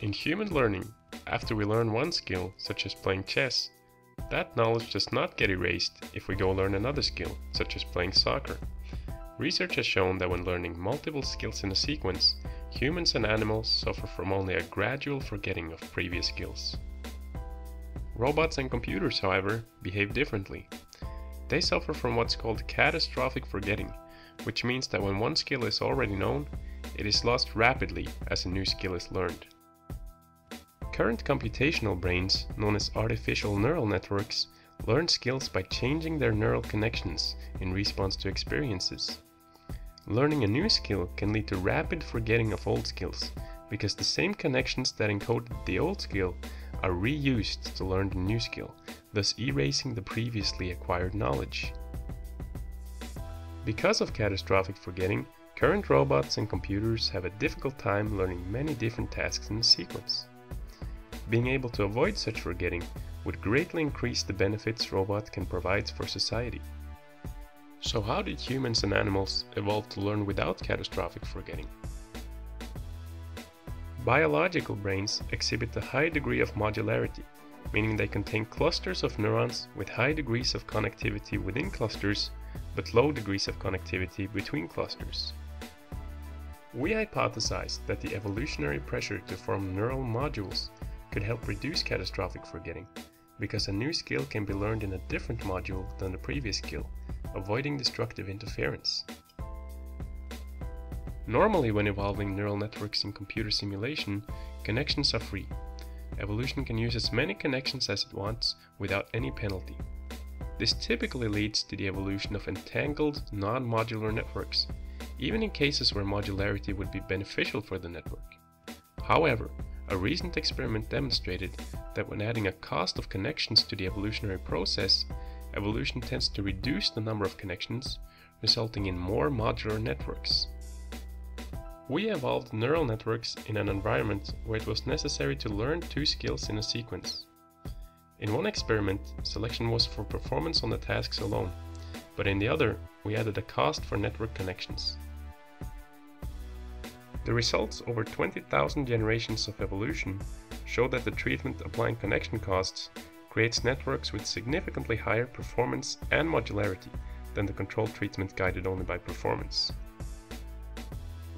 In human learning, after we learn one skill, such as playing chess, that knowledge does not get erased if we go learn another skill, such as playing soccer. Research has shown that when learning multiple skills in a sequence, humans and animals suffer from only a gradual forgetting of previous skills. Robots and computers, however, behave differently. They suffer from what's called catastrophic forgetting, which means that when one skill is already known, it is lost rapidly as a new skill is learned. Current computational brains, known as artificial neural networks, learn skills by changing their neural connections in response to experiences. Learning a new skill can lead to rapid forgetting of old skills, because the same connections that encoded the old skill are reused to learn the new skill, thus erasing the previously acquired knowledge. Because of catastrophic forgetting, current robots and computers have a difficult time learning many different tasks in a sequence. Being able to avoid such forgetting would greatly increase the benefits robots can provide for society. So how did humans and animals evolve to learn without catastrophic forgetting? Biological brains exhibit a high degree of modularity, meaning they contain clusters of neurons with high degrees of connectivity within clusters, but low degrees of connectivity between clusters. We hypothesized that the evolutionary pressure to form neural modules could help reduce catastrophic forgetting, because a new skill can be learned in a different module than the previous skill, avoiding destructive interference. Normally when evolving neural networks in computer simulation, connections are free. Evolution can use as many connections as it wants without any penalty. This typically leads to the evolution of entangled, non-modular networks, even in cases where modularity would be beneficial for the network. However, a recent experiment demonstrated that when adding a cost of connections to the evolutionary process, evolution tends to reduce the number of connections, resulting in more modular networks. We evolved neural networks in an environment where it was necessary to learn two skills in a sequence. In one experiment, selection was for performance on the tasks alone, but in the other, we added a cost for network connections. The results over 20,000 generations of evolution show that the treatment applying connection costs creates networks with significantly higher performance and modularity than the control treatment guided only by performance.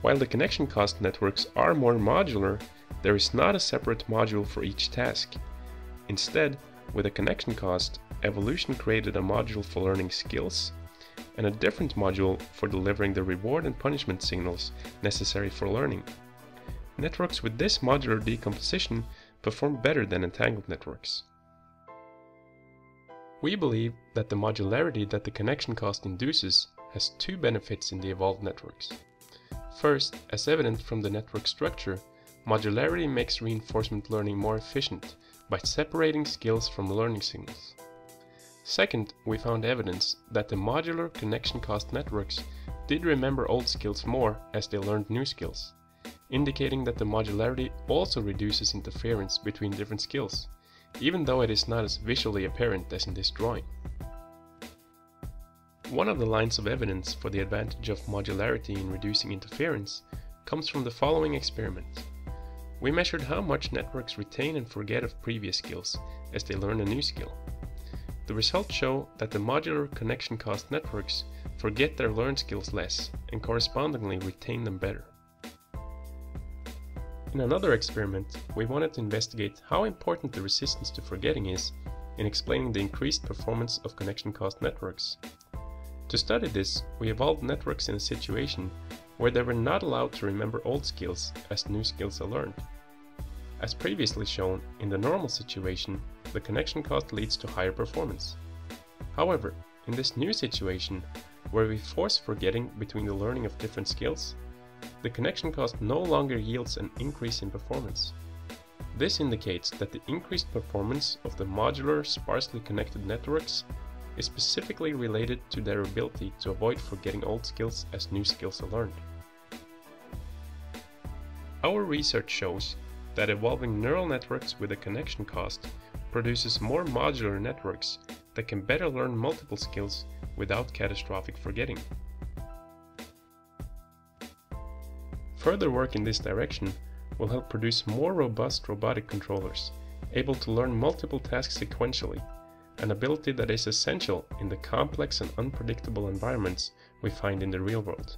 While the connection cost networks are more modular, there is not a separate module for each task. Instead, with a connection cost, evolution created a module for learning skills and a different module for delivering the reward and punishment signals necessary for learning. Networks with this modular decomposition perform better than entangled networks. We believe that the modularity that the connection cost induces has two benefits in the evolved networks. First, as evident from the network structure, modularity makes reinforcement learning more efficient by separating skills from learning signals. Second, we found evidence that the modular connection cost networks did remember old skills more as they learned new skills, indicating that the modularity also reduces interference between different skills, even though it is not as visually apparent as in this drawing. One of the lines of evidence for the advantage of modularity in reducing interference comes from the following experiment. We measured how much networks retain and forget of previous skills as they learn a new skill. The results show that the modular connection cost networks forget their learned skills less and correspondingly retain them better. In another experiment, we wanted to investigate how important the resistance to forgetting is in explaining the increased performance of connection cost networks. To study this, we evolved networks in a situation where they were not allowed to remember old skills as new skills are learned. As previously shown, in the normal situation, the connection cost leads to higher performance. However, in this new situation, where we force forgetting between the learning of different skills, the connection cost no longer yields an increase in performance. This indicates that the increased performance of the modular, sparsely connected networks is specifically related to their ability to avoid forgetting old skills as new skills are learned. Our research shows that evolving neural networks with a connection cost produces more modular networks that can better learn multiple skills without catastrophic forgetting. Further work in this direction will help produce more robust robotic controllers, able to learn multiple tasks sequentially, an ability that is essential in the complex and unpredictable environments we find in the real world.